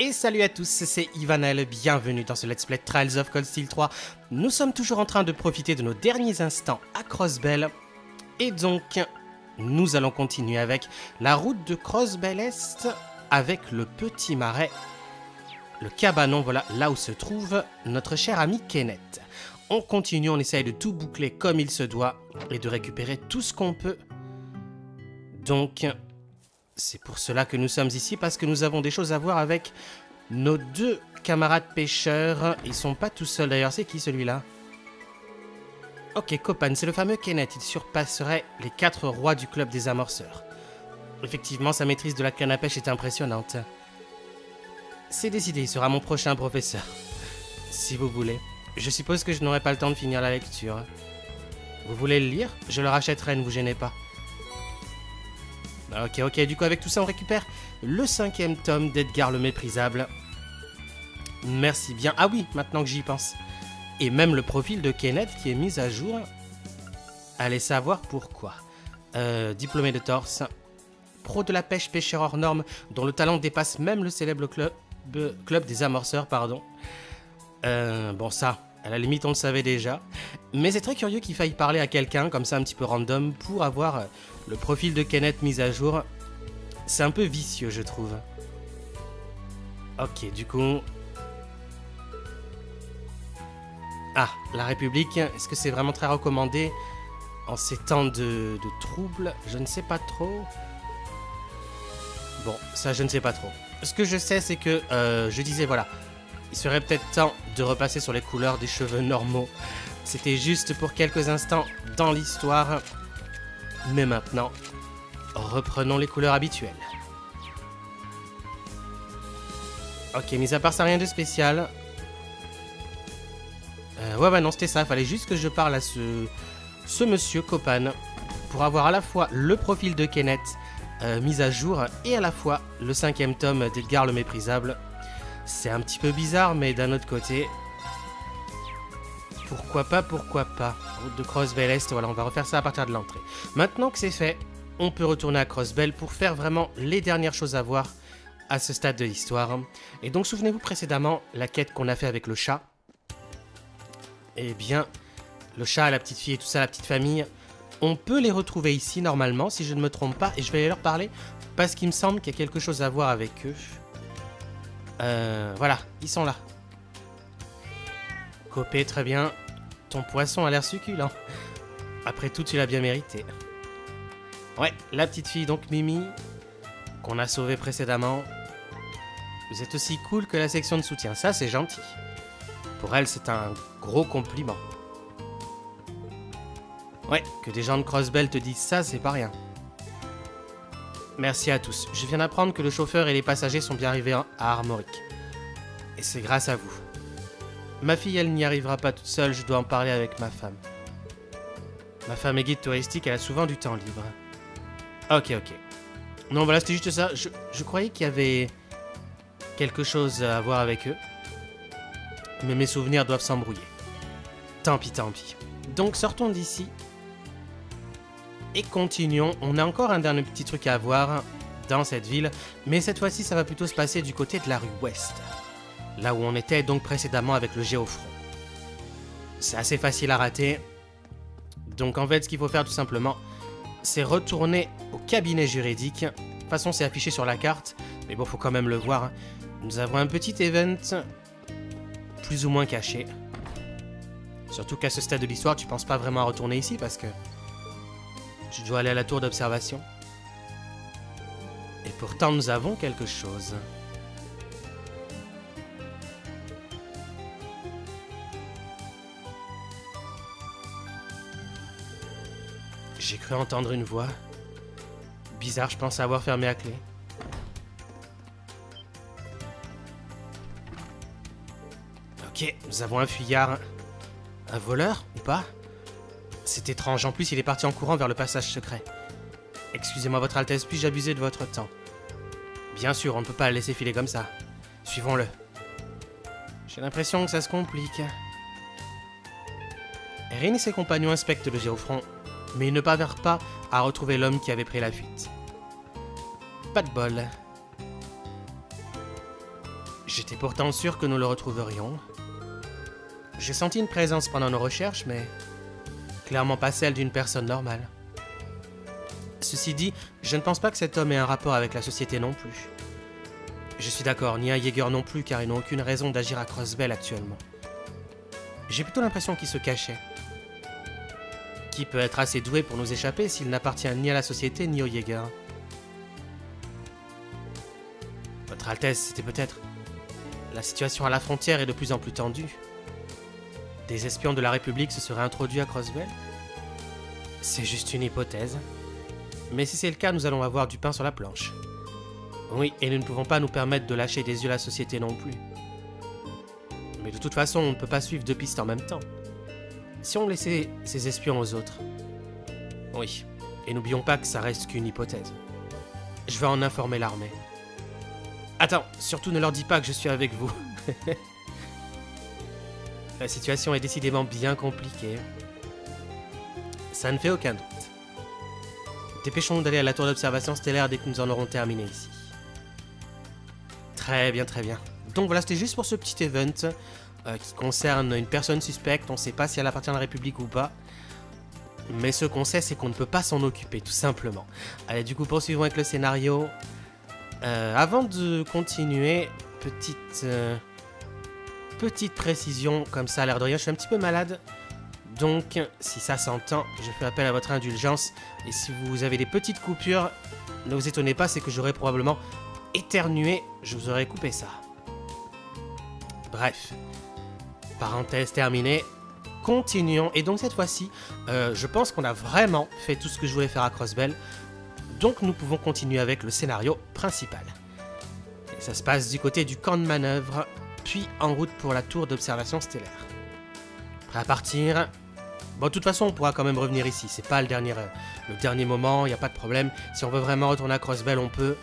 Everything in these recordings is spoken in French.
Et salut à tous, c'est Ivanel, bienvenue dans ce Let's Play Trials of Cold Steel 3. Nous sommes toujours en train de profiter de nos derniers instants à Crossbell. Et donc, nous allons continuer avec la route de Crossbell Est avec le petit marais, le cabanon, voilà là où se trouve notre cher ami Kenneth. On continue, on essaye de tout boucler comme il se doit et de récupérer tout ce qu'on peut. Donc, c'est pour cela que nous sommes ici, parce que nous avons des choses à voir avec nos deux camarades pêcheurs. Ils sont pas tout seuls d'ailleurs, c'est qui celui-là? Ok, Copan, c'est le fameux Kenneth. Il surpasserait les quatre rois du club des amorceurs. Effectivement, sa maîtrise de la canne à pêche est impressionnante. C'est décidé, il sera mon prochain professeur. Si vous voulez. Je suppose que je n'aurai pas le temps de finir la lecture. Vous voulez le lire? Je le rachèterai, ne vous gênez pas. Ok, ok, du coup avec tout ça on récupère le cinquième tome d'Edgar le Méprisable. Merci bien. Ah oui, maintenant que j'y pense. Et même le profil de Kenneth qui est mis à jour. Allez savoir pourquoi. Euh, diplômé de torse. Pro de la pêche, pêcheur hors norme, dont le talent dépasse même le célèbre club, des amorceurs, pardon. Euh, bon ça, à la limite on le savait déjà. Mais c'est très curieux qu'il faille parler à quelqu'un comme ça un petit peu random pour avoir le profil de Kenneth mis à jour, c'est un peu vicieux, je trouve. Ok, du coup... Ah, la République, est-ce que c'est vraiment très recommandé en ces temps de, troubles? Je ne sais pas trop. Bon, ça, je ne sais pas trop. Ce que je sais, c'est que, euh, je disais, voilà, il serait peut-être temps de repasser sur les couleurs des cheveux normaux. C'était juste pour quelques instants dans l'histoire mais maintenant, reprenons les couleurs habituelles. Ok, mis à part ça, rien de spécial. Euh, ouais, ouais, non, c'était ça. Fallait juste que je parle à ce, ce monsieur Copan pour avoir à la fois le profil de Kenneth euh, mis à jour et à la fois le cinquième tome d'Edgar le Méprisable. C'est un petit peu bizarre, mais d'un autre côté, pourquoi pas, pourquoi pas. Route de Crossbell Est, voilà, on va refaire ça à partir de l'entrée. Maintenant que c'est fait, on peut retourner à Crossbell pour faire vraiment les dernières choses à voir à ce stade de l'histoire. Et donc souvenez-vous précédemment la quête qu'on a fait avec le chat. Eh bien, le chat, la petite fille et tout ça, la petite famille, on peut les retrouver ici normalement, si je ne me trompe pas, et je vais leur parler parce qu'il me semble qu'il y a quelque chose à voir avec eux. Euh, voilà, ils sont là. Copé, très bien. Ton poisson a l'air succulent. Après tout, tu l'as bien mérité. Ouais, la petite fille, donc Mimi, qu'on a sauvée précédemment. Vous êtes aussi cool que la section de soutien, ça c'est gentil. Pour elle, c'est un gros compliment. Ouais, que des gens de Crossbell te disent ça, c'est pas rien. Merci à tous. Je viens d'apprendre que le chauffeur et les passagers sont bien arrivés à Armoric. Et c'est grâce à vous. Ma fille, elle n'y arrivera pas toute seule, je dois en parler avec ma femme. Ma femme est guide touristique, elle a souvent du temps libre. Ok, ok. Non, voilà, c'était juste ça. Je, croyais qu'il y avait quelque chose à voir avec eux. Mais mes souvenirs doivent s'embrouiller. Tant pis, tant pis. Donc sortons d'ici. Et continuons. On a encore un dernier petit truc à voir dans cette ville. Mais cette fois-ci, ça va plutôt se passer du côté de la rue Ouest là où on était donc précédemment avec le géofront. C'est assez facile à rater. Donc en fait, ce qu'il faut faire tout simplement, c'est retourner au cabinet juridique. De toute façon, c'est affiché sur la carte, mais bon, faut quand même le voir. Nous avons un petit event plus ou moins caché. Surtout qu'à ce stade de l'histoire, tu penses pas vraiment à retourner ici parce que tu dois aller à la tour d'observation. Et pourtant, nous avons quelque chose. J'ai cru entendre une voix. Bizarre, je pense avoir fermé la clé. Ok, nous avons un fuyard. Un voleur ou pas? C'est étrange, en plus il est parti en courant vers le passage secret. Excusez-moi votre Altesse, puis-je abuser de votre temps? Bien sûr, on ne peut pas le laisser filer comme ça. Suivons-le. J'ai l'impression que ça se complique. Erin et ses compagnons inspectent le géofront mais ils ne parvinrent pas à retrouver l'homme qui avait pris la fuite. Pas de bol. J'étais pourtant sûr que nous le retrouverions. J'ai senti une présence pendant nos recherches, mais clairement pas celle d'une personne normale. Ceci dit, je ne pense pas que cet homme ait un rapport avec la société non plus. Je suis d'accord, ni un Jaeger non plus, car ils n'ont aucune raison d'agir à Crossbell actuellement. J'ai plutôt l'impression qu'il se cachait. Qui peut être assez doué pour nous échapper s'il n'appartient ni à la société ni au Jaeger? Votre Altesse, c'était peut-être... La situation à la frontière est de plus en plus tendue. Des espions de la République se seraient introduits à Crossbell C'est juste une hypothèse. Mais si c'est le cas, nous allons avoir du pain sur la planche. Oui, et nous ne pouvons pas nous permettre de lâcher des yeux la société non plus. Mais de toute façon, on ne peut pas suivre deux pistes en même temps. Si on laissait ces espions aux autres. Oui, et n'oublions pas que ça reste qu'une hypothèse. Je vais en informer l'armée. Attends, surtout ne leur dis pas que je suis avec vous. La situation est décidément bien compliquée. Ça ne fait aucun doute. Dépêchons-nous d'aller à la tour d'observation stellaire dès que nous en aurons terminé ici. Très bien, très bien. Donc voilà, c'était juste pour ce petit event euh, qui concerne une personne suspecte. On ne sait pas si elle appartient à la République ou pas. Mais ce qu'on sait, c'est qu'on ne peut pas s'en occuper, tout simplement. Allez, du coup, poursuivons avec le scénario. Euh, avant de continuer, petite, euh, petite précision, comme ça, à l'air de rien, je suis un petit peu malade. Donc, si ça s'entend, je fais appel à votre indulgence. Et si vous avez des petites coupures, ne vous étonnez pas, c'est que j'aurais probablement éternué. Je vous aurais coupé ça. Bref. Parenthèse terminée. Continuons. Et donc cette fois-ci, euh, je pense qu'on a vraiment fait tout ce que je voulais faire à Crossbell. Donc nous pouvons continuer avec le scénario principal. Ça se passe du côté du camp de manœuvre, puis en route pour la tour d'observation stellaire. Prêt à partir? Bon, de toute façon, on pourra quand même revenir ici. C'est pas le dernier, euh, le dernier moment, il n'y a pas de problème. Si on veut vraiment retourner à Crossbell, on peut.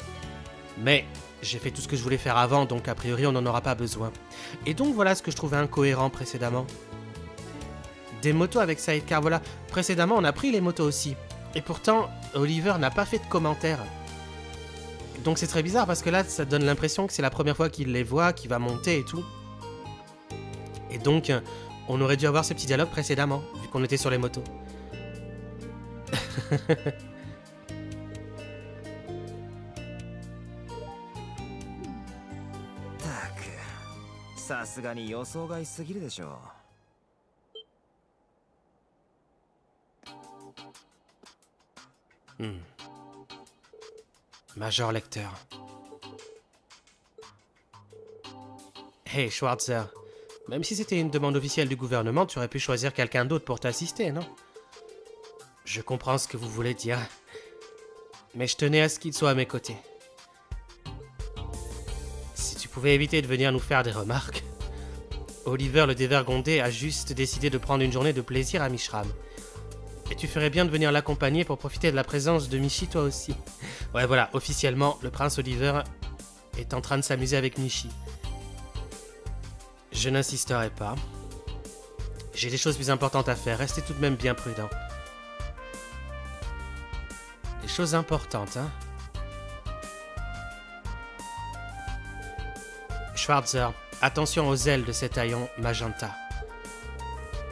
Mais j'ai fait tout ce que je voulais faire avant, donc a priori, on n'en aura pas besoin. Et donc, voilà ce que je trouvais incohérent précédemment. Des motos avec sidecar, voilà. Précédemment, on a pris les motos aussi. Et pourtant, Oliver n'a pas fait de commentaires. Donc c'est très bizarre parce que là, ça donne l'impression que c'est la première fois qu'il les voit, qu'il va monter et tout. Et donc, euh, on aurait dû avoir ce petit dialogue précédemment, vu qu'on était sur les motos. hmm. Major Lecter. Hey Schwarzer, même si c'était une demande officielle du gouvernement, tu aurais pu choisir quelqu'un d'autre pour t'assister, non? Je comprends ce que vous voulez dire. Mais je tenais à ce qu'il soit à mes côtés. Si tu pouvais éviter de venir nous faire des remarques. Oliver le dévergondé a juste décidé de prendre une journée de plaisir à Mishram. Et tu ferais bien de venir l'accompagner pour profiter de la présence de Michi toi aussi. Ouais voilà, officiellement, le prince Oliver est en train de s'amuser avec Michi. Je n'insisterai pas. J'ai des choses plus importantes à faire, restez tout de même bien prudent. Des choses importantes, hein Schwarzer, attention aux ailes de cet haillon magenta.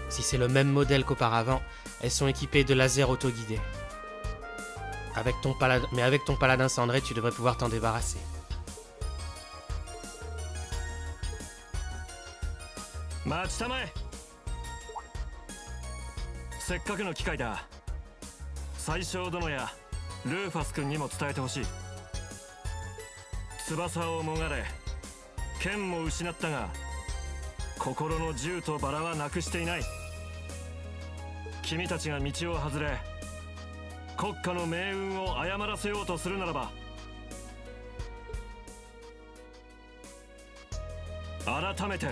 Si c'est le même modèle qu'auparavant, elles sont équipées de lasers autoguidés. Avec ton palad... Mais avec ton paladin cendré, tu devrais pouvoir t'en débarrasser. 君たちが道を外れ国家の命運を誤らせようとするならば改めて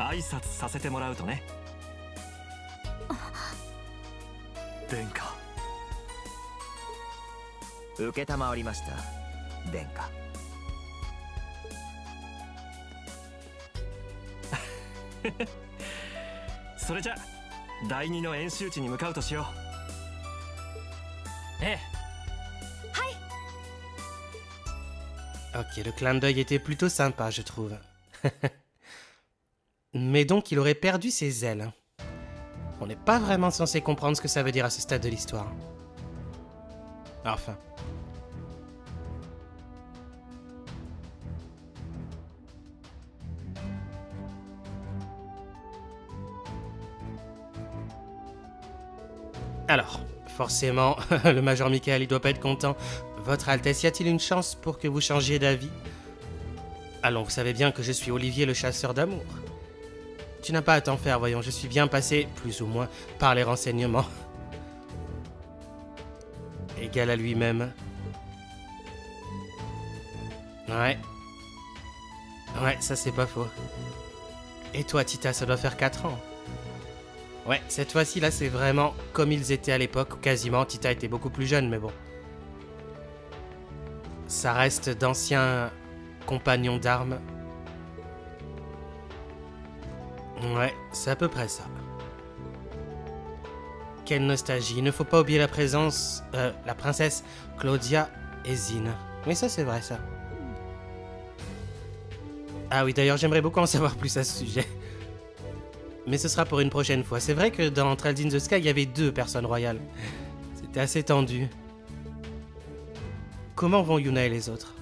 挨拶させてもらうとね。殿下。承りました殿下。それじゃあ 第二の演習地に向かうとしようええはい Ok, le clin d'œil était plutôt sympa, je trouve. Mais donc, il aurait perdu ses ailes. On n'est pas vraiment censé comprendre ce que ça veut dire à ce stade de l'histoire. Enfin. forcément, le Major Michael, il doit pas être content. Votre Altesse, y a-t-il une chance pour que vous changiez d'avis? Allons, vous savez bien que je suis Olivier le chasseur d'amour. Tu n'as pas à t'en faire, voyons, je suis bien passé, plus ou moins, par les renseignements. Égal à lui-même. Ouais. Ouais, ça c'est pas faux. Et toi, Tita, ça doit faire 4 ans. Ouais, cette fois-ci, là, c'est vraiment comme ils étaient à l'époque, quasiment. Tita était beaucoup plus jeune, mais bon. Ça reste d'anciens compagnons d'armes. Ouais, c'est à peu près ça. Quelle nostalgie. Il ne faut pas oublier la présence, euh, la princesse Claudia et Zine. Mais ça, c'est vrai, ça. Ah oui, d'ailleurs, j'aimerais beaucoup en savoir plus à ce sujet. Mais ce sera pour une prochaine fois. C'est vrai que dans Trials in the Sky, il y avait deux personnes royales. C'était assez tendu. Comment vont Yuna et les autres?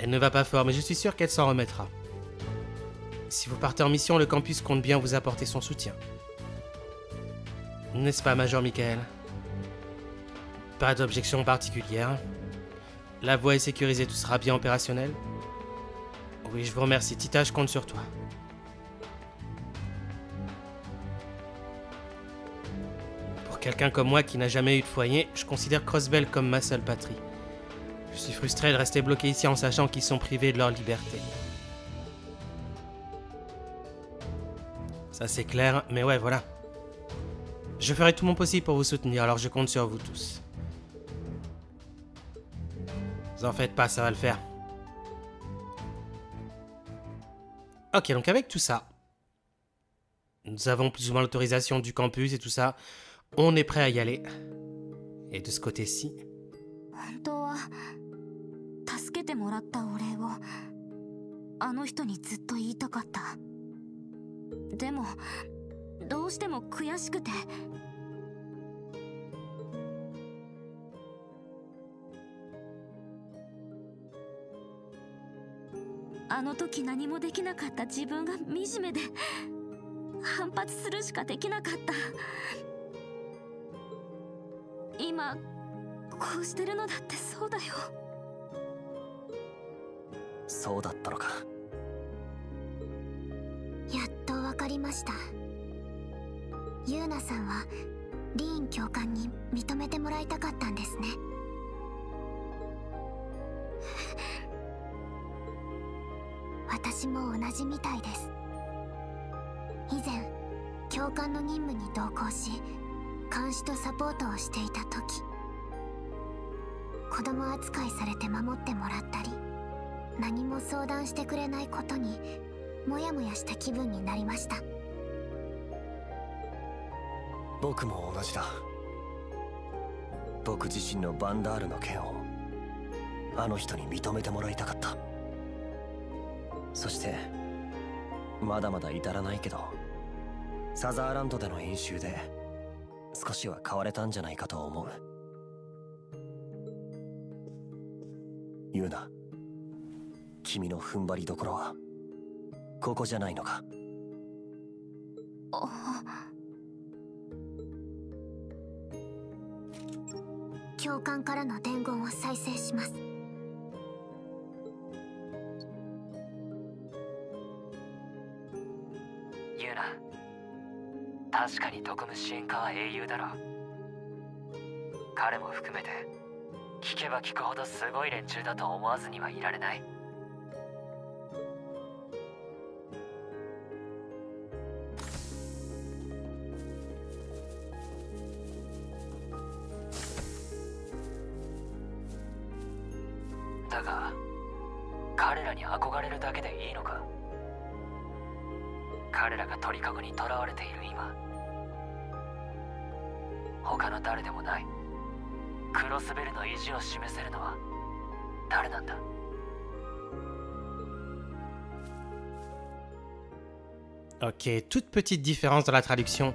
Elle ne va pas fort, mais je suis sûr qu'elle s'en remettra. Si vous partez en mission, le campus compte bien vous apporter son soutien. N'est-ce pas, Major Michael? Pas d'objection particulière. La voie est sécurisée, tout sera bien opérationnel Oui, je vous remercie. Tita, je compte sur toi. Quelqu'un comme moi qui n'a jamais eu de foyer, je considère Crossbell comme ma seule patrie. Je suis frustré de rester bloqué ici en sachant qu'ils sont privés de leur liberté. Ça c'est clair, mais ouais, voilà. Je ferai tout mon possible pour vous soutenir, alors je compte sur vous tous. Vous en faites pas, ça va le faire. Ok, donc avec tout ça, nous avons plus ou moins l'autorisation du campus et tout ça. On est prêt à y aller. Et de ce côté-ci, 本当は助けてもらったお礼をあの人にずっと言いたかったでもどうしても悔しくてあの時何もできなかった自分が惨めで反発するしかできなかった今こうしてるのだってそうだよ。そうだったのか。やっとわかりました。ユーナさんはリーン教官に認めてもらいたかったんですね。私も同じみたいです。以前教官の任務に同行し監視とサポートをしていた時子供扱いされて守ってもらったり何も相談してくれないことにモヤモヤした気分になりました。僕も同じだ。僕自身のバンダールの剣をあの人に認めてもらいたかった。そしてまだまだ至らないけどサザーランドでの演習で少しは変われたんじゃないかと思う。言うな。君の踏ん張りどころはここじゃないのか。教官からの伝言を再生します。確かに特務支援課は英雄だろ。彼も含めて聞けば聞くほどすごい連中だと思わずにはいられない。Toute petite différence dans la traduction.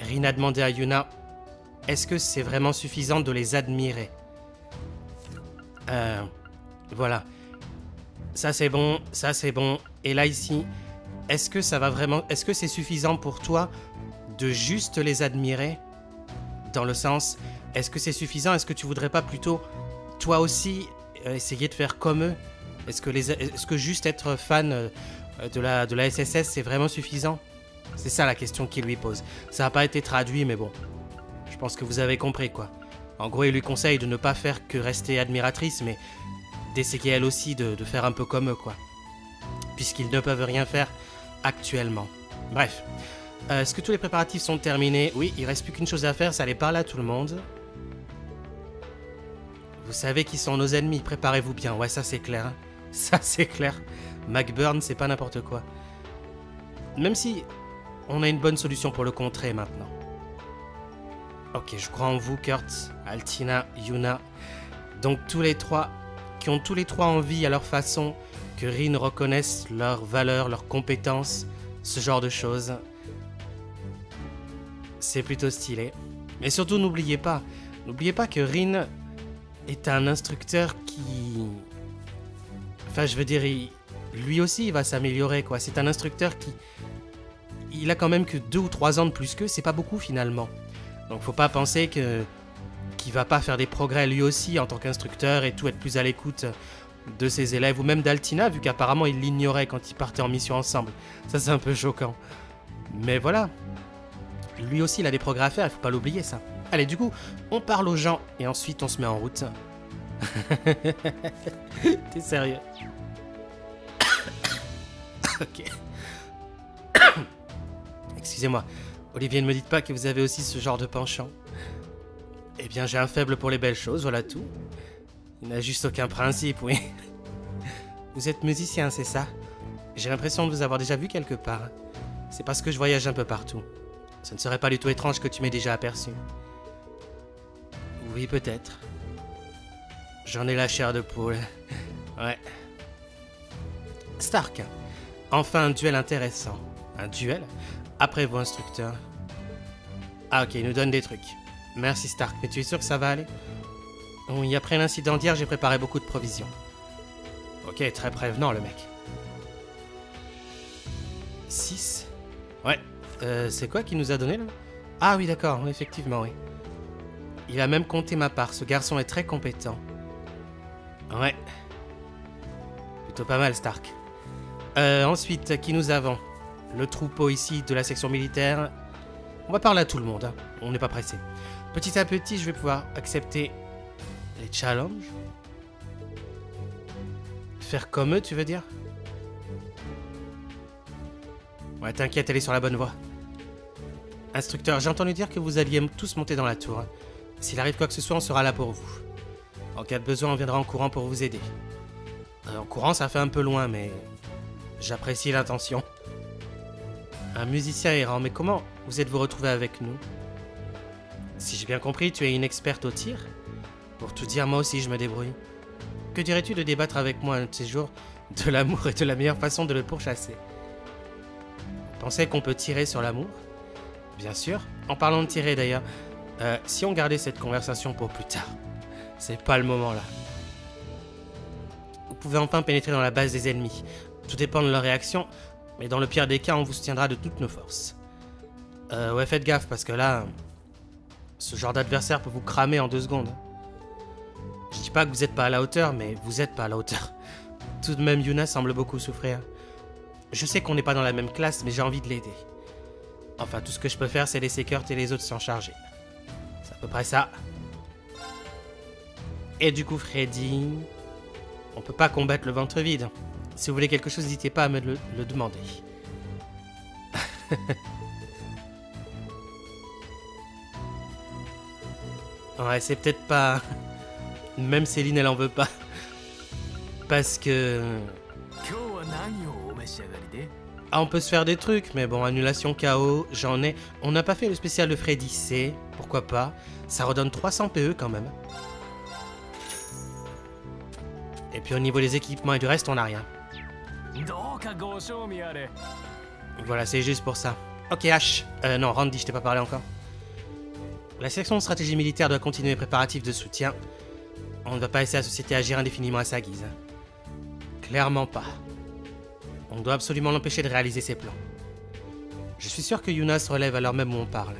Rin a demandé à Yuna est-ce que c'est vraiment suffisant de les admirer? Euh. Voilà. Ça c'est bon, ça c'est bon. Et là ici, est-ce que ça va vraiment. Est-ce que c'est suffisant pour toi de juste les admirer? Dans le sens, est-ce que c'est suffisant? Est-ce que tu voudrais pas plutôt, toi aussi, essayer de faire comme eux? Est-ce que, les... est que juste être fan euh, de la, de la SSS, c'est vraiment suffisant C'est ça la question qu'il lui pose. Ça n'a pas été traduit, mais bon. Je pense que vous avez compris, quoi. En gros, il lui conseille de ne pas faire que rester admiratrice, mais d'essayer elle aussi de, de faire un peu comme eux, quoi. Puisqu'ils ne peuvent rien faire actuellement. Bref. Euh, Est-ce que tous les préparatifs sont terminés? Oui, il reste plus qu'une chose à faire, c'est aller parler à tout le monde. Vous savez qui sont nos ennemis, préparez-vous bien. Ouais, ça c'est clair. hein. Ça c'est clair. McBurn, c'est pas n'importe quoi. Même si on a une bonne solution pour le contrer maintenant. Ok, je crois en vous, Kurt, Altina, Yuna. Donc tous les trois, qui ont tous les trois envie à leur façon que Rin reconnaisse leurs valeurs, leurs compétences, ce genre de choses. C'est plutôt stylé. Mais surtout, n'oubliez pas, n'oubliez pas que Rin est un instructeur qui... Enfin, je veux dire, il- lui aussi, il va s'améliorer, quoi. C'est un instructeur qui... Il a quand même que deux ou trois ans de plus qu'eux, c'est pas beaucoup finalement. Donc faut pas penser que qu'il va pas faire des progrès lui aussi en tant qu'instructeur et tout être plus à l'écoute de ses élèves ou même d'Altina vu qu'apparemment il l'ignorait quand ils partaient en mission ensemble. Ça c'est un peu choquant. Mais voilà. Lui aussi il a des progrès à faire, il faut pas l'oublier ça. Allez du coup, on parle aux gens et ensuite on se met en route. T'es sérieux? Ok. Excusez-moi. Olivier, ne me dites pas que vous avez aussi ce genre de penchant. Eh bien, j'ai un faible pour les belles choses, voilà tout. Il n'a juste aucun principe, oui. Vous êtes musicien, c'est ça? J'ai l'impression de vous avoir déjà vu quelque part. C'est parce que je voyage un peu partout. Ce ne serait pas du tout étrange que tu m'aies déjà aperçu. Oui, peut-être. J'en ai la chair de poule. Ouais. Stark. Enfin un duel intéressant. Un duel Après vous, instructeur. Ah ok, il nous donne des trucs. Merci Stark, mais tu es sûr que ça va aller? Oui, après l'incident d'hier, j'ai préparé beaucoup de provisions. Ok, très prévenant le mec. 6 Ouais. Euh, c'est quoi qu'il nous a donné là? Ah oui, d'accord, effectivement, oui. Il a même compté ma part, ce garçon est très compétent. Ouais. Plutôt pas mal, Stark. Euh, ensuite, qui nous avons Le troupeau ici de la section militaire. On va parler à tout le monde, hein. on n'est pas pressé. Petit à petit, je vais pouvoir accepter les challenges. Faire comme eux, tu veux dire? Ouais, t'inquiète, elle est sur la bonne voie. Instructeur, j'ai entendu dire que vous alliez tous monter dans la tour. S'il arrive quoi que ce soit, on sera là pour vous. En cas de besoin, on viendra en courant pour vous aider. Euh, en courant, ça fait un peu loin, mais j'apprécie l'intention. Un musicien errant, mais comment vous êtes-vous retrouvé avec nous? Si j'ai bien compris, tu es une experte au tir? Pour tout dire, moi aussi je me débrouille. Que dirais-tu de débattre avec moi un de ces jours de l'amour et de la meilleure façon de le pourchasser? Pensez qu'on peut tirer sur l'amour? Bien sûr. En parlant de tirer d'ailleurs, euh, si on gardait cette conversation pour plus tard, c'est pas le moment là. Vous pouvez enfin pénétrer dans la base des ennemis. Tout dépend de leur réaction, mais dans le pire des cas, on vous soutiendra de toutes nos forces. Euh, ouais, faites gaffe parce que là, ce genre d'adversaire peut vous cramer en deux secondes. Je dis pas que vous n'êtes pas à la hauteur, mais vous êtes pas à la hauteur. Tout de même, Yuna semble beaucoup souffrir. Je sais qu'on n'est pas dans la même classe, mais j'ai envie de l'aider. Enfin, tout ce que je peux faire, c'est laisser Kurt et les autres s'en charger. C'est à peu près ça. Et du coup, Freddy, on peut pas combattre le ventre vide. Si vous voulez quelque chose, n'hésitez pas à me le, demander. ouais, c'est peut-être pas... Même Céline, elle en veut pas. Parce que... Ah, on peut se faire des trucs, mais bon, annulation KO, j'en ai. On n'a pas fait le spécial de Freddy C, pourquoi pas. Ça redonne 300 PE quand même. Et puis au niveau des équipements et du reste, on n'a rien. Voilà, c'est juste pour ça. Ok, H. Euh, non, Randy, je t'ai pas parlé encore. La section de stratégie militaire doit continuer les préparatifs de soutien. On ne va pas laisser la société agir indéfiniment à sa guise. Clairement pas. On doit absolument l'empêcher de réaliser ses plans. Je suis sûr que Yuna se relève à l'heure même où on parle.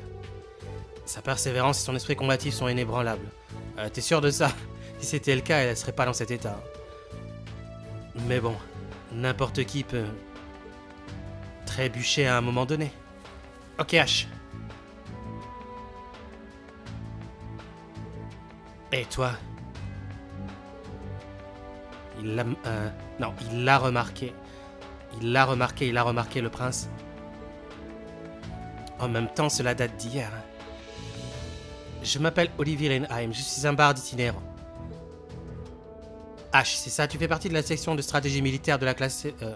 Sa persévérance et son esprit combatif sont inébranlables. Euh, t'es sûr de ça? Si c'était le cas, elle ne serait pas dans cet état. Mais bon, n'importe qui peut trébucher à un moment donné. Ok, H. Et toi? Il l'a... euh, non, il l'a remarqué. Il l'a remarqué, il a remarqué le prince. En même temps, cela date d'hier. Je m'appelle Olivier Lenheim, je suis un barde itinérant. H, c'est ça, tu fais partie de la section de stratégie militaire de la classe... euh,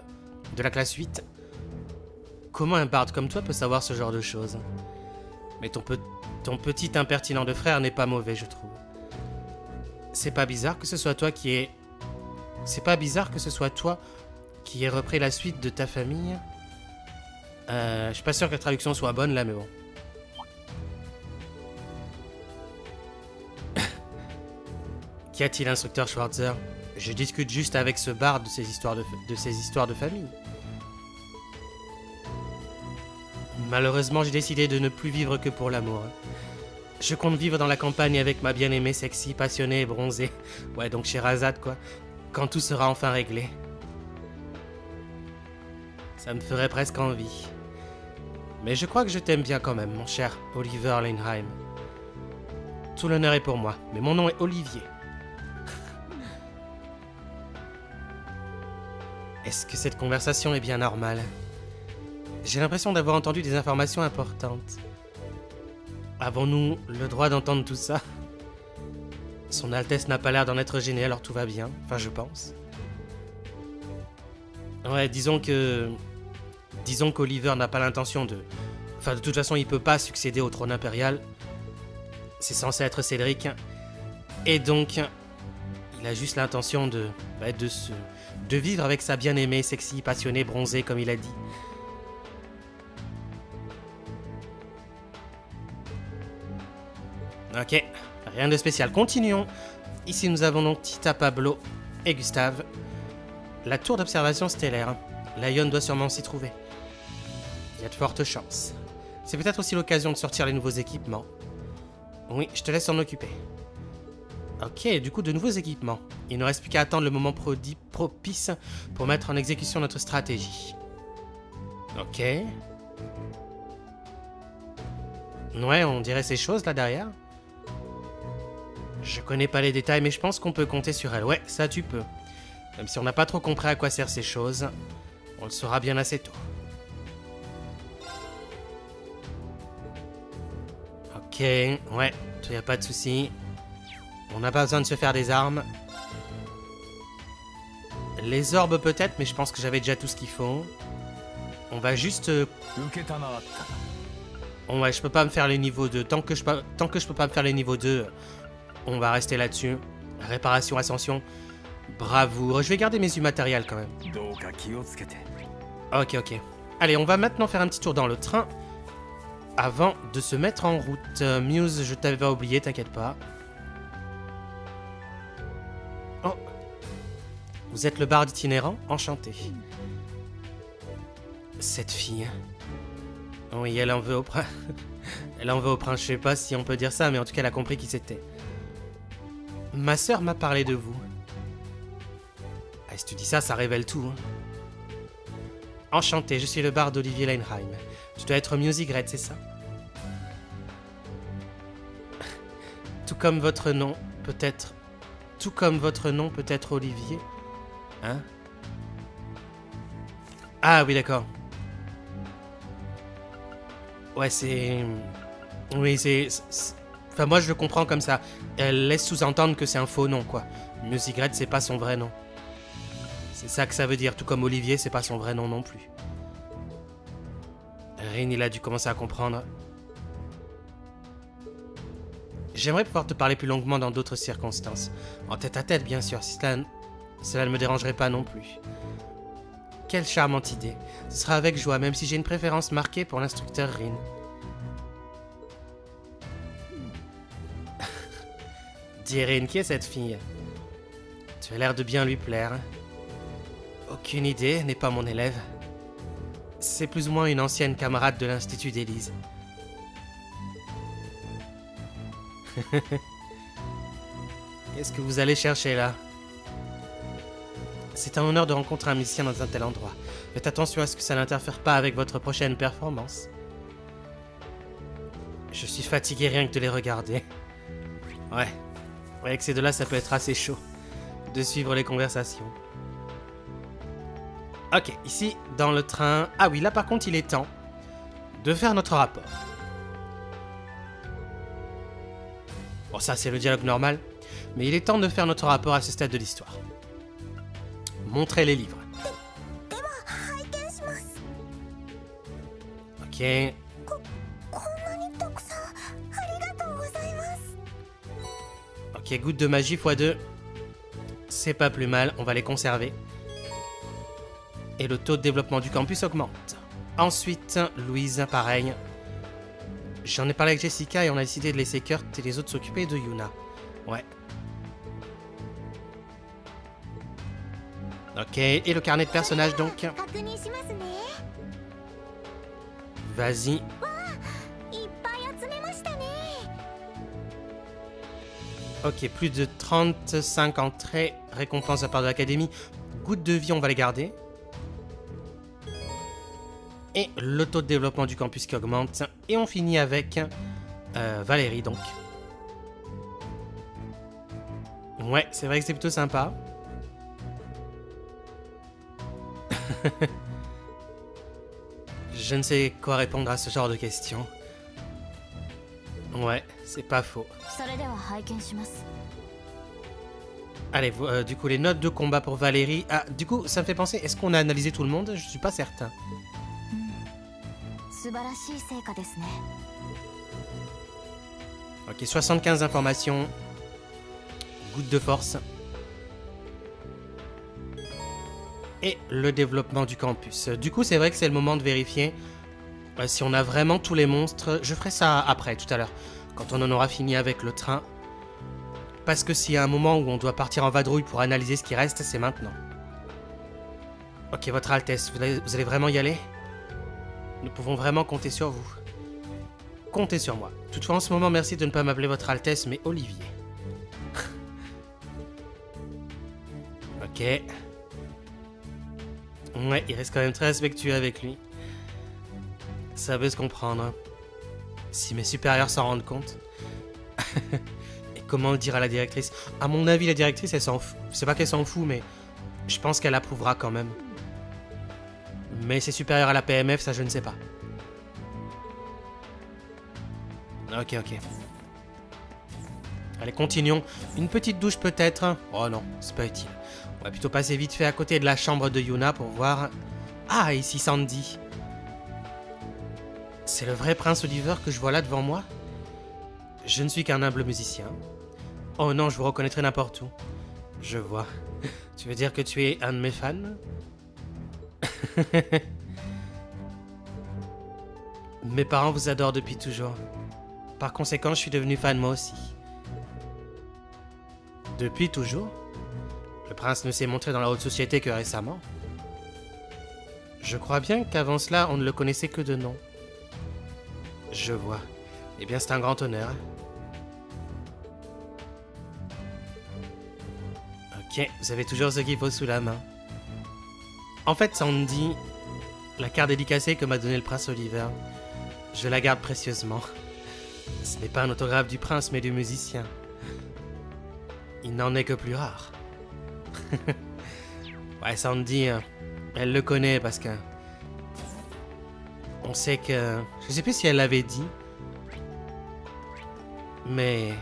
de la classe 8 Comment un barde comme toi peut savoir ce genre de choses? Mais ton, pe- ton petit impertinent de frère n'est pas mauvais, je trouve. C'est pas bizarre que ce soit toi qui ait... C'est pas bizarre que ce soit toi qui ait repris la suite de ta famille. Euh, Je suis pas sûr que la traduction soit bonne là, mais bon. Qu'y a-t-il, instructeur Schwarzer? Je discute juste avec ce barde de ces histoires de, de ces histoires de famille. Malheureusement, j'ai décidé de ne plus vivre que pour l'amour. Je compte vivre dans la campagne avec ma bien-aimée sexy, passionnée et bronzée. Ouais, donc Sherazade, quoi. Quand tout sera enfin réglé. Ça me ferait presque envie. Mais je crois que je t'aime bien quand même, mon cher Oliver Leinheim. Tout l'honneur est pour moi, mais mon nom est Olivier. Est-ce que cette conversation est bien normale? J'ai l'impression d'avoir entendu des informations importantes. Avons-nous le droit d'entendre tout ça? Son Altesse n'a pas l'air d'en être gênée, alors tout va bien. Enfin, je pense. Ouais, disons que... Disons qu'Oliver n'a pas l'intention de... Enfin, de toute façon, il peut pas succéder au trône impérial. C'est censé être Cédric. Et donc, il a juste l'intention de... bah, de se... De vivre avec sa bien-aimée, sexy, passionnée, bronzée, comme il a dit. Ok, rien de spécial. Continuons. Ici, nous avons donc Tita Pablo et Gustave. La tour d'observation stellaire. Lion doit sûrement s'y trouver. Il y a de fortes chances. C'est peut-être aussi l'occasion de sortir les nouveaux équipements. Oui, je te laisse en occuper. Ok, du coup, de nouveaux équipements. Il ne reste plus qu'à attendre le moment propice pour mettre en exécution notre stratégie. Ok. Ouais, on dirait ces choses là derrière. Je connais pas les détails, mais je pense qu'on peut compter sur elle. Ouais, ça tu peux. Même si on n'a pas trop compris à quoi servent ces choses, on le saura bien assez tôt. Ok, ouais, y a pas de souci. On n'a pas besoin de se faire des armes. Les orbes peut-être, mais je pense que j'avais déjà tout ce qu'il faut. On va juste... Euh, ouais, je peux pas me faire les niveaux 2. Tant que je, pa... Tant que je peux pas me faire les niveaux 2, on va rester là-dessus. Réparation, ascension. Bravoure. Je vais garder mes immatériels quand même. Ok, ok. Allez, on va maintenant faire un petit tour dans le train. Avant de se mettre en route. Euh, Muse, je t'avais oublié, t'inquiète pas. Oh. Vous êtes le barde itinérant Enchanté. Cette fille. Oui, elle en veut au prince. elle en veut au prince, je sais pas si on peut dire ça, mais en tout cas, elle a compris qui c'était. Ma sœur m'a parlé de vous. Ah, si tu dis ça, ça révèle tout. hein. Enchanté, je suis le barde Olivier Leinheim. Tu dois être Musygret, c'est ça? Tout comme votre nom, peut-être. Tout comme votre nom, peut-être Olivier Hein? Ah oui, d'accord. Ouais, c'est. Oui, c'est. Enfin, moi, je le comprends comme ça. Elle laisse sous-entendre que c'est un faux nom, quoi. Musygret, c'est pas son vrai nom. C'est ça que ça veut dire, tout comme Olivier, c'est pas son vrai nom non plus. Rin, il a dû commencer à comprendre. J'aimerais pouvoir te parler plus longuement dans d'autres circonstances. En tête à tête, bien sûr, si cela, cela ne me dérangerait pas non plus. Quelle charmante idée. Ce sera avec joie, même si j'ai une préférence marquée pour l'instructeur Rin. Dis Rin, qui est cette fille? Tu as l'air de bien lui plaire. Aucune idée, n'est pas mon élève. C'est plus ou moins une ancienne camarade de l'Institut d'Élise. Qu'est-ce que vous allez chercher là? C'est un honneur de rencontrer un musicien dans un tel endroit. Faites attention à ce que ça n'interfère pas avec votre prochaine performance. Je suis fatigué rien que de les regarder. Ouais. Avec ces deux-là, ça peut être assez chaud de suivre les conversations. Ok, ici, dans le train... Ah oui, là par contre, il est temps de faire notre rapport. Bon, ça, c'est le dialogue normal. Mais il est temps de faire notre rapport à ce stade de l'histoire. Montrer les livres. Ok. Ok, goutte de magie x2. C'est pas plus mal, on va les conserver. Et le taux de développement du campus augmente. Ensuite, Louise, pareil. J'en ai parlé avec Jessica et on a décidé de laisser Kurt et les autres s'occuper de Yuna. Ouais. Ok, et le carnet de personnages donc? Vas-y. Ok, plus de 35 entrées, récompense à part de l'académie. Goutte de vie, on va les garder. Et le taux de développement du campus qui augmente. Et on finit avec euh, Valérie donc. Ouais, c'est vrai que c'est plutôt sympa. Je ne sais quoi répondre à ce genre de questions. Ouais, c'est pas faux. Allez, euh, du coup, les notes de combat pour Valérie. Ah, du coup, ça me fait penser, est-ce qu'on a analysé tout le monde? Je suis pas certain. Ok, 75 informations. Goutte de force. Et le développement du campus. Du coup, c'est vrai que c'est le moment de vérifier euh, si on a vraiment tous les monstres. Je ferai ça après, tout à l'heure, quand on en aura fini avec le train. Parce que s'il y a un moment où on doit partir en vadrouille pour analyser ce qui reste, c'est maintenant. Ok, Votre Altesse, vous allez, vous allez vraiment y aller? Nous pouvons vraiment compter sur vous. Comptez sur moi. Toutefois, en ce moment, merci de ne pas m'appeler Votre Altesse, mais Olivier. ok. Ouais, il reste quand même très respectueux avec lui. Ça peut se comprendre. hein. Si mes supérieurs s'en rendent compte. Et comment le dire à la directrice? À mon avis, la directrice, elle s'en fout. C'est pas qu'elle s'en fout, mais je pense qu'elle approuvera quand même. Mais c'est supérieur à la PMF, ça je ne sais pas. Ok, ok. Allez, continuons. Une petite douche peut-être? Oh non, c'est pas utile. On va plutôt passer vite fait à côté de la chambre de Yuna pour voir... Ah, ici Sandy. C'est le vrai prince Oliver que je vois là devant moi? Je ne suis qu'un humble musicien. Oh non, je vous reconnaîtrai n'importe où. Je vois. Tu veux dire que tu es un de mes fans? Mes parents vous adorent depuis toujours. Par conséquent, je suis devenu fan moi aussi. Depuis toujours Le prince ne s'est montré dans la haute société que récemment. Je crois bien qu'avant cela, on ne le connaissait que de nom. Je vois. Eh bien, c'est un grand honneur. Ok, vous avez toujours ce qu'il sous la main. En fait, Sandy, la carte dédicacée que m'a donné le prince Oliver, je la garde précieusement. Ce n'est pas un autographe du prince, mais du musicien. Il n'en est que plus rare. ouais, Sandy, euh, elle le connaît parce que. On sait que. Je sais plus si elle l'avait dit. Mais.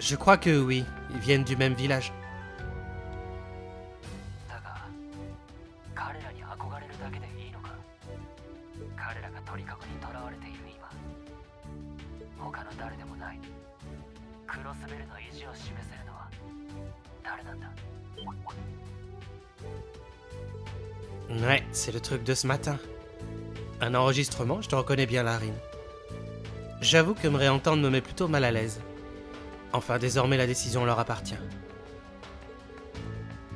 Je crois que oui, ils viennent du même village. でもないクロスベルの意地を示せるのは誰なんだ Ouais, c'est le truc de ce matin. Un enregistrement, je te reconnais bien, Larine. J'avoue que me réentendre me met plutôt mal à l'aise. Enfin, désormais, la décision leur appartient.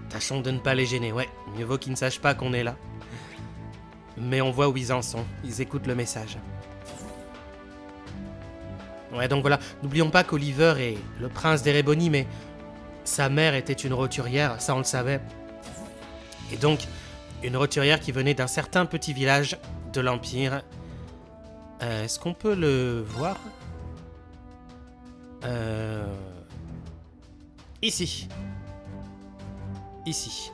Tâchons de ne pas les gêner, ouais. Mieux vaut qu'ils ne sachent pas qu'on est là. Mais on voit où ils en sont. Ils écoutent le message. Donc voilà. N'oublions pas qu'Oliver est le prince d'Erebony, mais sa mère était une roturière, ça on le savait. Et donc, une roturière qui venait d'un certain petit village de l'Empire. Euh, Est-ce qu'on peut le voir? Euh, Ici. Ici.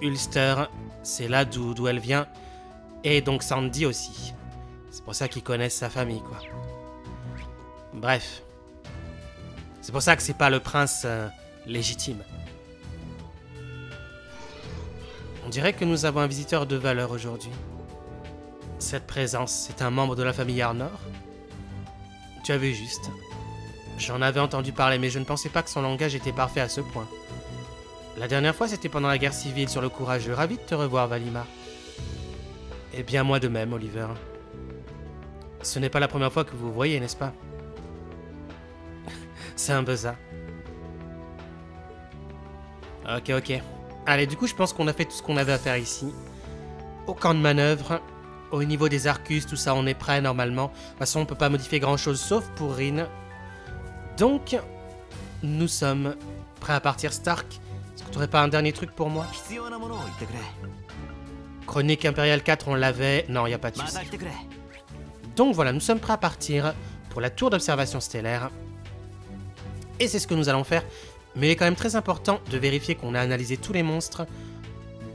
Ulster, c'est là d'où elle vient. Et donc Sandy aussi. C'est pour ça qu'ils connaissent sa famille, quoi. Bref. C'est pour ça que c'est pas le prince euh, légitime. On dirait que nous avons un visiteur de valeur aujourd'hui. Cette présence, c'est un membre de la famille Arnor Tu avais juste. J'en avais entendu parler, mais je ne pensais pas que son langage était parfait à ce point. La dernière fois, c'était pendant la guerre civile sur le courageux. Ravi de te revoir, Valimar. Eh bien, moi de même, Oliver. Ce n'est pas la première fois que vous voyez, n'est-ce pas? C'est un peu. Ok, ok. Allez, du coup, je pense qu'on a fait tout ce qu'on avait à faire ici. Au camp de manœuvre, au niveau des arcus, tout ça, on est prêt normalement. De toute façon, on peut pas modifier grand-chose sauf pour Rin. Donc, nous sommes prêts à partir, Stark. Est-ce que tu pas un dernier truc pour moi? Chronique Impériale 4, on l'avait. Non, il n'y a pas de souci. Donc voilà, nous sommes prêts à partir pour la tour d'observation stellaire. Et c'est ce que nous allons faire. Mais il est quand même très important de vérifier qu'on a analysé tous les monstres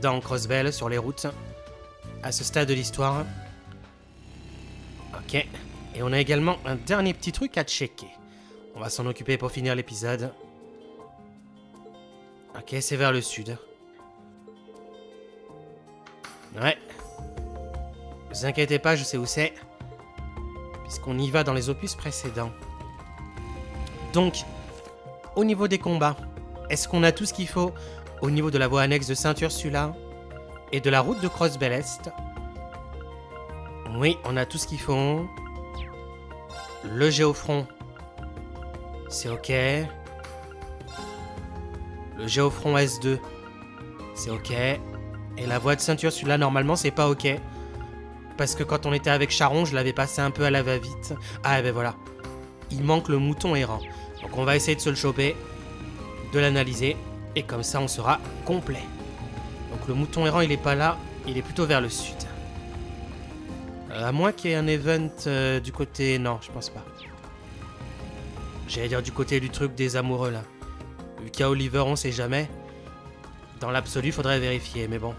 dans Crossbell sur les routes à ce stade de l'histoire. Ok. Et on a également un dernier petit truc à checker. On va s'en occuper pour finir l'épisode. Ok, c'est vers le sud. Ouais. Ne vous inquiétez pas, je sais où c'est. Puisqu'on y va dans les opus précédents. Donc, au niveau des combats, est-ce qu'on a tout ce qu'il faut au niveau de la voie annexe de Saint-Ursula et de la route de Crossbell Est? Oui, on a tout ce qu'il faut. Le géofront, c'est ok. Le géofront S2, c'est ok. Et la voie de Saint-Ursula, normalement, c'est pas ok. Parce que quand on était avec Charon, je l'avais passé un peu à la va-vite. Ah, ben voilà. Il manque le mouton errant. On va essayer de se le choper, de l'analyser, et comme ça on sera complet. Donc le mouton errant il est pas là, il est plutôt vers le sud. Euh, à moins qu'il y ait un event euh, du côté... Non, je pense pas. J'allais dire du côté du truc des amoureux là. A Oliver, on sait jamais. Dans l'absolu, faudrait vérifier, mais bon.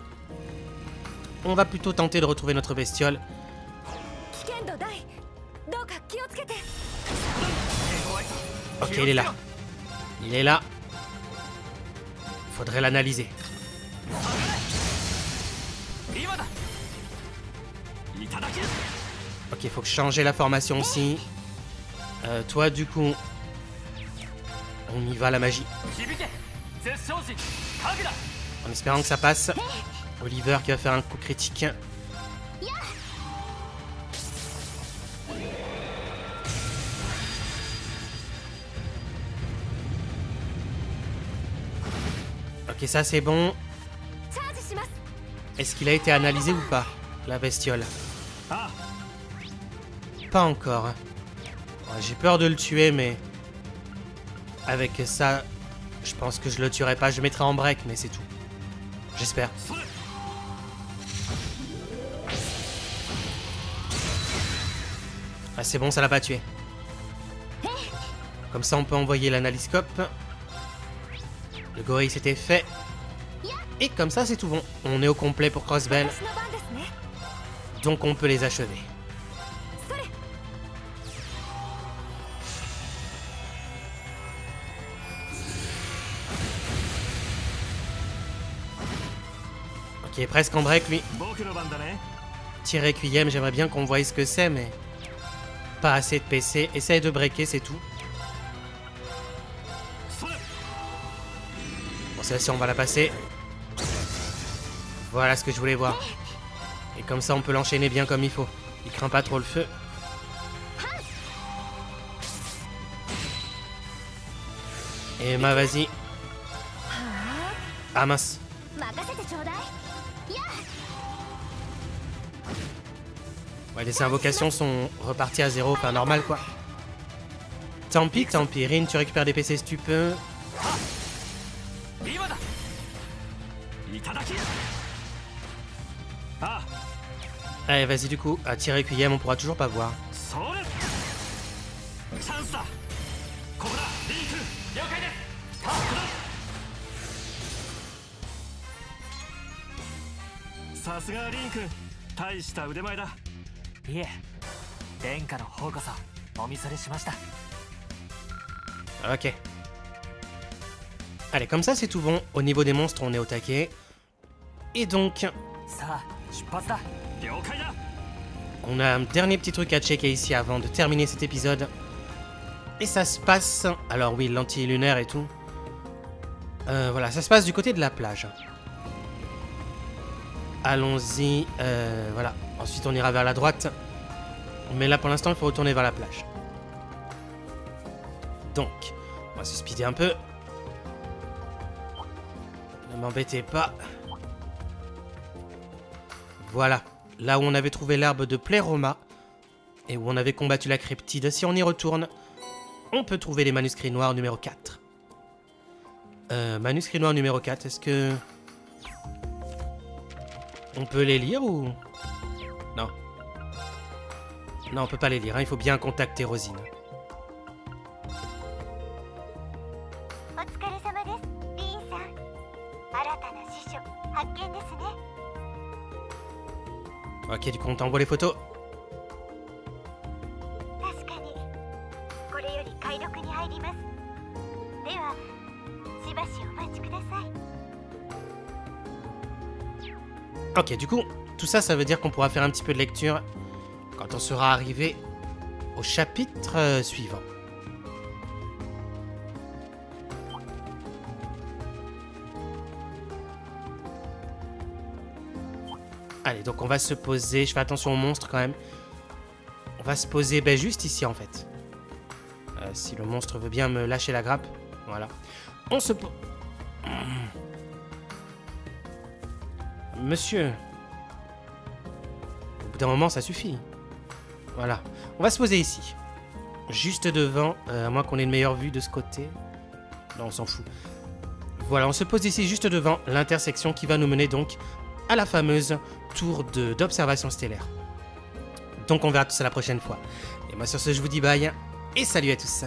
On va plutôt tenter de retrouver notre bestiole. Ok, il est là. Il est là. Faudrait l'analyser. Ok, faut que changer la formation aussi. Euh, toi, du coup, on y va la magie. En espérant que ça passe. Oliver qui va faire un coup critique. Ok, ça c'est bon. Est-ce qu'il a été analysé ou pas, la bestiole? Pas encore. J'ai peur de le tuer, mais... Avec ça, je pense que je le tuerai pas. Je mettrai en break, mais c'est tout. J'espère. Ah, c'est bon, ça l'a pas tué. Comme ça, on peut envoyer l'analyscope. Le gorille c'était fait. Et comme ça c'est tout bon. On est au complet pour Crossbell. Donc on peut les achever. Ok, presque en break lui. Tirer QM, j'aimerais bien qu'on voie ce que c'est, mais... Pas assez de PC. Essaye de breaker, c'est tout. on va la passer. Voilà ce que je voulais voir. Et comme ça, on peut l'enchaîner bien comme il faut. Il craint pas trop le feu. Eh, Emma, vas-y. Ah mince. Ouais, les invocations sont reparties à zéro, enfin normal quoi. Tant pis, tant pis. Rin, tu récupères des PC si tu peux. Allez, vas-y du coup, à tirer Kuyem, on pourra toujours pas voir. Ok. Allez, comme ça c'est tout bon. Au niveau des monstres, on est au taquet. Et donc on a un dernier petit truc à checker ici avant de terminer cet épisode. Et ça se passe... Alors oui, l'anti-lunaire et tout. Euh, voilà, ça se passe du côté de la plage. Allons-y. euh, voilà. Ensuite, on ira vers la droite. Mais là, pour l'instant, il faut retourner vers la plage. Donc, on va se speeder un peu. Ne m'embêtez pas. Voilà. Là où on avait trouvé l'herbe de Pléroma. Et où on avait combattu la cryptide. Si on y retourne, on peut trouver les manuscrits noirs numéro 4. Euh, manuscrits noirs numéro 4, est-ce que... On peut les lire ou... Non. Non, on peut pas les lire, hein, il faut bien contacter Rosine. Ok, du coup, on t'envoie les photos. Ok, du coup, tout ça, ça veut dire qu'on pourra faire un petit peu de lecture quand on sera arrivé au chapitre euh, suivant. Allez, donc on va se poser. Je fais attention aux monstres quand même. On va se poser ben, juste ici en fait. Euh, si le monstre veut bien me lâcher la grappe. Voilà. On se pose. Monsieur. Au bout d'un moment, ça suffit. Voilà. On va se poser ici. Juste devant, euh, à moins qu'on ait une meilleure vue de ce côté. Non, on s'en fout. Voilà, on se pose ici juste devant l'intersection qui va nous mener donc à la fameuse tour d'observation stellaire. Donc on verra tout ça la prochaine fois. Et moi sur ce, je vous dis bye et salut à tous.